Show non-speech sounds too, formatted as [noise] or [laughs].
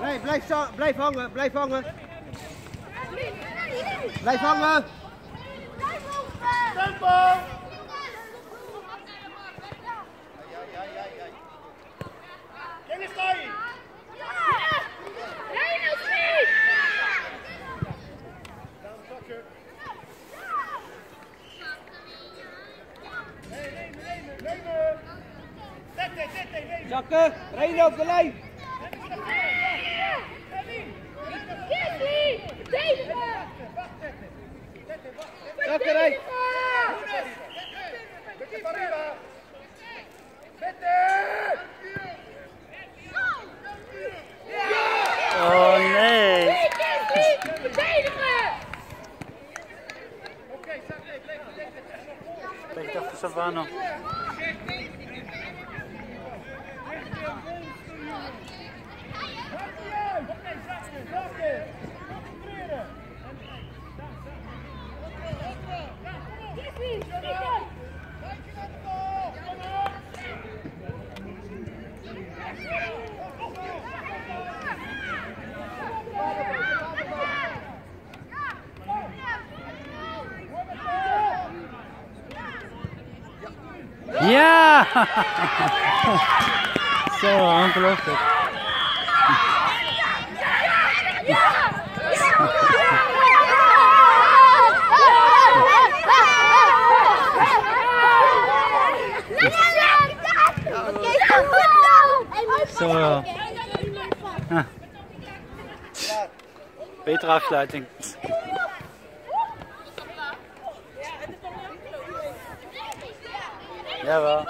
Nee, blijf, zo, blijf hangen, blijf hangen. Blijf hangen. Tempo! Zakken, rijden op de lijn. Zakken, rij. Vete para arriba! Vete! Oh nee. Oké, zak. Ik dacht de Savano. Yeah! [laughs] [laughs] so unprofit. [laughs] Zo. Betere afsluiting. Jawel.